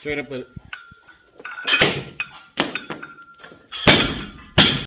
straight up